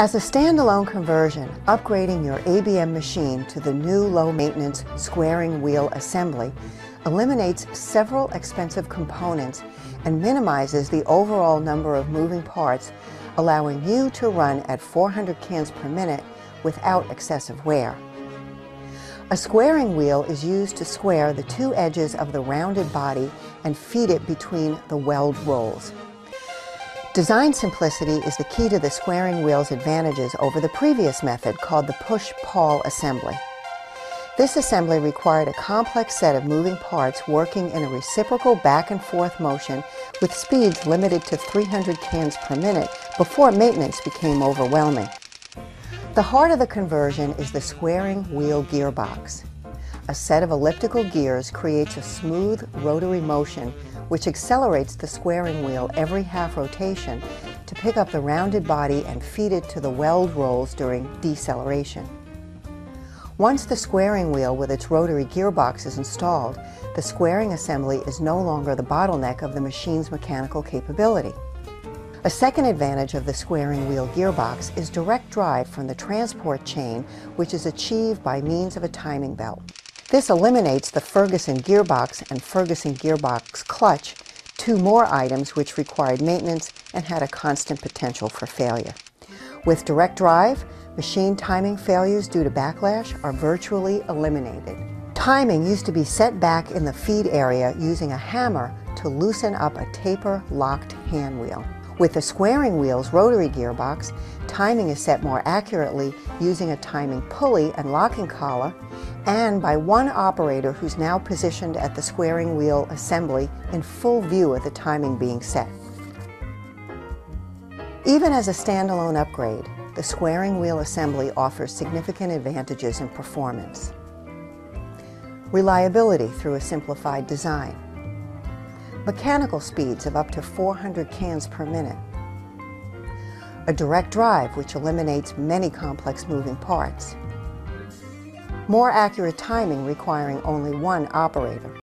As a standalone conversion, upgrading your ABM machine to the new low-maintenance squaring wheel assembly eliminates several expensive components and minimizes the overall number of moving parts, allowing you to run at 400 cans per minute without excessive wear. A squaring wheel is used to square the two edges of the rounded body and feed it between the weld rolls. Design simplicity is the key to the squaring wheel's advantages over the previous method called the push-pull assembly. This assembly required a complex set of moving parts working in a reciprocal back and forth motion with speeds limited to 300 cans per minute before maintenance became overwhelming. The heart of the conversion is the squaring wheel gearbox. A set of elliptical gears creates a smooth rotary motion which accelerates the squaring wheel every half rotation to pick up the rounded body and feed it to the weld rolls during deceleration. Once the squaring wheel with its rotary gearbox is installed, the squaring assembly is no longer the bottleneck of the machine's mechanical capability. A second advantage of the squaring wheel gearbox is direct drive from the transport chain, which is achieved by means of a timing belt. This eliminates the Ferguson gearbox and Ferguson gearbox clutch, two more items which required maintenance and had a constant potential for failure. With direct drive, machine timing failures due to backlash are virtually eliminated. Timing used to be set back in the feed area using a hammer to loosen up a taper-locked hand wheel. With the squaring wheel's rotary gearbox, timing is set more accurately using a timing pulley and locking collar and by one operator who's now positioned at the squaring wheel assembly in full view of the timing being set. Even as a standalone upgrade, the squaring wheel assembly offers significant advantages in performance. Reliability through a simplified design. Mechanical speeds of up to 400 cans per minute. A direct drive which eliminates many complex moving parts more accurate timing requiring only one operator.